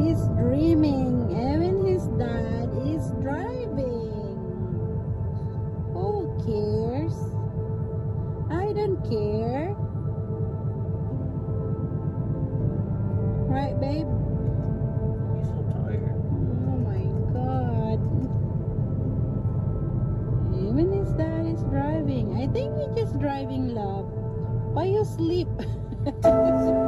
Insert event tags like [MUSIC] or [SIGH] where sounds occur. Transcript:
He's dreaming. Even his dad is driving. Who cares? I don't care. Right, babe? So tired. Oh my god. Even his dad is driving. I think he's just driving, love. Why you sleep? [LAUGHS]